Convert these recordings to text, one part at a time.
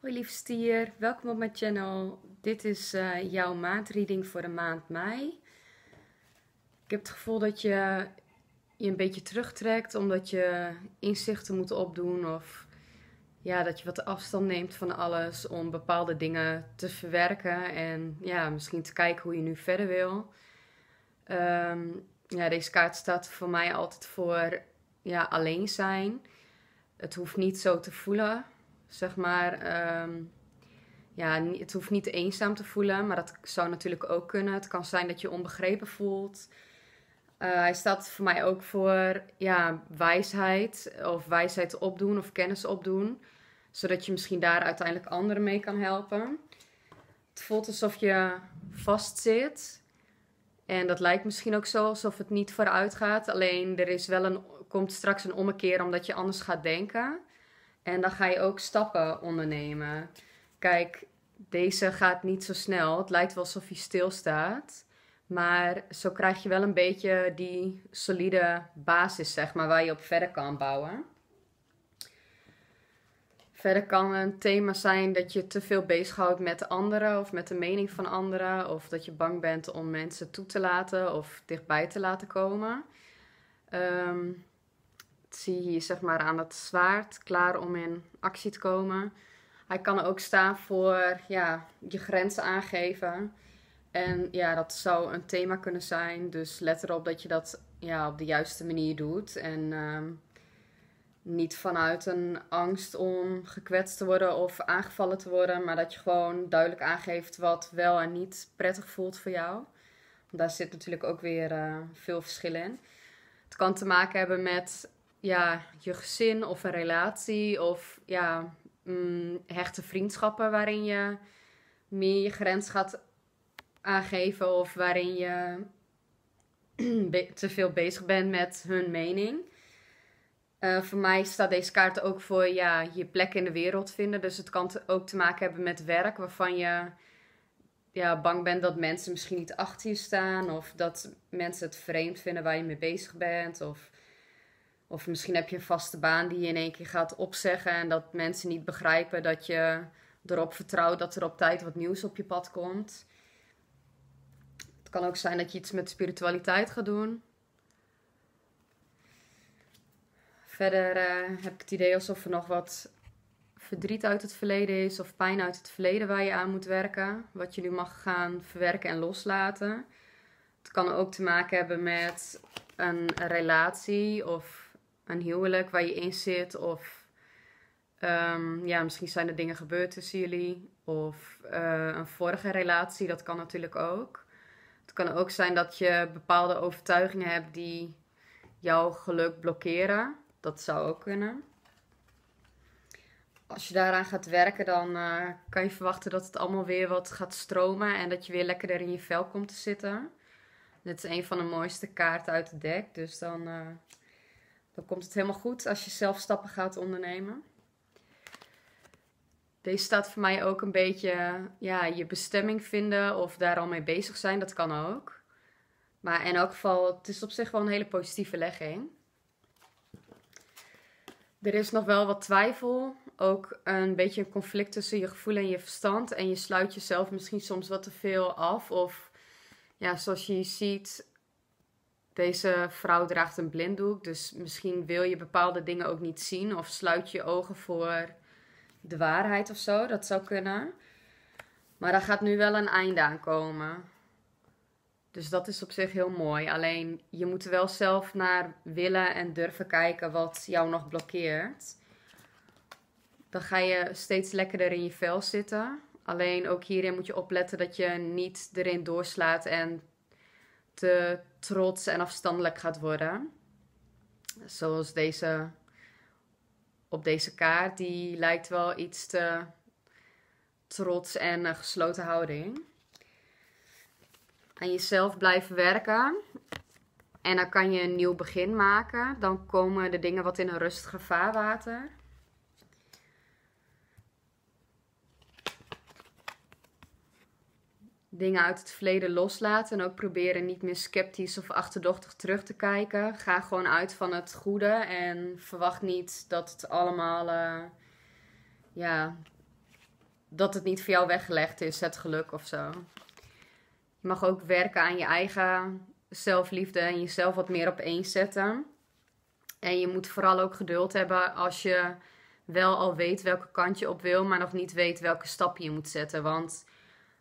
Hoi lieve stier, welkom op mijn channel. Dit is uh, jouw maandreading voor de maand mei. Ik heb het gevoel dat je je een beetje terugtrekt omdat je inzichten moet opdoen of ja, dat je wat afstand neemt van alles om bepaalde dingen te verwerken en ja, misschien te kijken hoe je nu verder wil. Ehm, ja, deze kaart staat voor mij altijd voor ja, alleen zijn. Het hoeft niet zo te voelen zeg maar. Ehm, ja, het hoeft niet eenzaam te voelen, maar dat zou natuurlijk ook kunnen. Het kan zijn dat je onbegrepen voelt. Uh, hij staat voor mij ook voor ja, wijsheid, of wijsheid opdoen of kennis opdoen, zodat je misschien daar uiteindelijk anderen mee kan helpen. Het voelt alsof je vastzit. En dat lijkt misschien ook zo alsof het niet vooruit gaat. Alleen er is wel een, komt straks een ommekeer omdat je anders gaat denken. En dan ga je ook stappen ondernemen. Kijk, deze gaat niet zo snel. Het lijkt wel alsof hij stilstaat. Maar zo krijg je wel een beetje die solide basis, zeg maar, waar je op verder kan bouwen. Verder kan een thema zijn dat je te veel bezighoudt met anderen of met de mening van anderen. Of dat je bang bent om mensen toe te laten of dichtbij te laten komen. Um, zie hier zeg maar aan het zwaard, klaar om in actie te komen. Hij kan ook staan voor ja, je grenzen aangeven. En ja, dat zou een thema kunnen zijn. Dus let erop dat je dat ja, op de juiste manier doet. En ehm, niet vanuit een angst om gekwetst te worden of aangevallen te worden. Maar dat je gewoon duidelijk aangeeft wat wel en niet prettig voelt voor jou. Daar zit natuurlijk ook weer uh, veel verschil in. Het kan te maken hebben met ja, je gezin of een relatie of ja, mm, hechte vriendschappen waarin je meer je grens gaat aangeven of waarin je te veel bezig bent met hun mening. Uh, voor mij staat deze kaart ook voor ja, je plek in de wereld vinden. Dus het kan ook te maken hebben met werk waarvan je ja, bang bent dat mensen misschien niet achter je staan. Of dat mensen het vreemd vinden waar je mee bezig bent. Of of misschien heb je een vaste baan die je in één keer gaat opzeggen en dat mensen niet begrijpen dat je erop vertrouwt dat er op tijd wat nieuws op je pad komt. Het kan ook zijn dat je iets met spiritualiteit gaat doen. Verder uh, heb ik het idee alsof er nog wat verdriet uit het verleden is of pijn uit het verleden waar je aan moet werken. Wat je nu mag gaan verwerken en loslaten. Het kan ook te maken hebben met een relatie of een huwelijk waar je in zit. Of um, ja, misschien zijn er dingen gebeurd tussen jullie. Of uh, een vorige relatie, dat kan natuurlijk ook. Het kan ook zijn dat je bepaalde overtuigingen hebt die jouw geluk blokkeren. Dat zou ook kunnen. Als je daaraan gaat werken, dan uh, kan je verwachten dat het allemaal weer wat gaat stromen en dat je weer lekkerder in je vel komt te zitten. Dit is een van de mooiste kaarten uit het dek, dus dan uh, dan komt het helemaal goed als je zelf stappen gaat ondernemen. Deze staat voor mij ook een beetje ja, je bestemming vinden of daar al mee bezig zijn. Dat kan ook. Maar in elk geval, het is op zich wel een hele positieve legging. Er is nog wel wat twijfel. Ook een beetje een conflict tussen je gevoel en je verstand. En je sluit jezelf misschien soms wat te veel af. Of ja, zoals je ziet, deze vrouw draagt een blinddoek, dus misschien wil je bepaalde dingen ook niet zien of sluit je ogen voor de waarheid of zo. Dat zou kunnen. Maar daar gaat nu wel een einde aan komen. Dus dat is op zich heel mooi. Alleen je moet er wel zelf naar willen en durven kijken wat jou nog blokkeert. Dan ga je steeds lekkerder in je vel zitten. Alleen ook hierin moet je opletten dat je niet erin doorslaat en te trots en afstandelijk gaat worden. Zoals deze op deze kaart, die lijkt wel iets te trots en een gesloten houding. Aan jezelf blijven werken. En dan kan je een nieuw begin maken. Dan komen de dingen wat in een rustige vaarwater. Dingen uit het verleden loslaten. En ook proberen niet meer sceptisch of achterdochtig terug te kijken. Ga gewoon uit van het goede en verwacht niet dat het allemaal uh, ja, dat het niet voor jou weggelegd is, het geluk of zo. Je mag ook werken aan je eigen zelfliefde en jezelf wat meer op één zetten. En je moet vooral ook geduld hebben als je wel al weet welke kant je op wil, maar nog niet weet welke stap je moet zetten. Want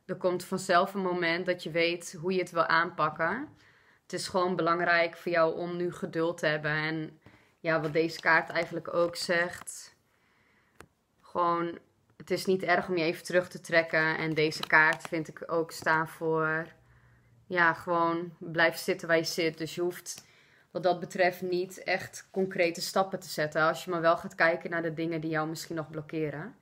er komt vanzelf een moment dat je weet hoe je het wil aanpakken. Het is gewoon belangrijk voor jou om nu geduld te hebben. En ja, wat deze kaart eigenlijk ook zegt. Gewoon, het is niet erg om je even terug te trekken. En deze kaart vind ik ook staan voor. Ja, gewoon blijf zitten waar je zit. Dus je hoeft wat dat betreft niet echt concrete stappen te zetten. Als je maar wel gaat kijken naar de dingen die jou misschien nog blokkeren.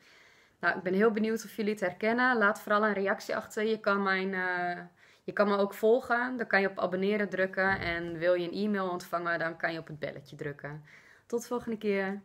Ik ben heel benieuwd of jullie het herkennen. Laat vooral een reactie achter. Je kan, mijn, uh, je kan me ook volgen. Dan kan je op abonneren drukken. En wil je een e-mail ontvangen, dan kan je op het belletje drukken. Tot de volgende keer.